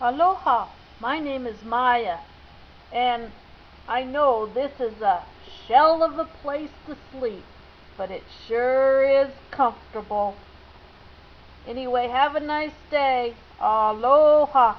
Aloha, my name is Myah, and I know this is a shell of a place to sleep, but it sure is comfortable. Anyway, have a nice day. Aloha."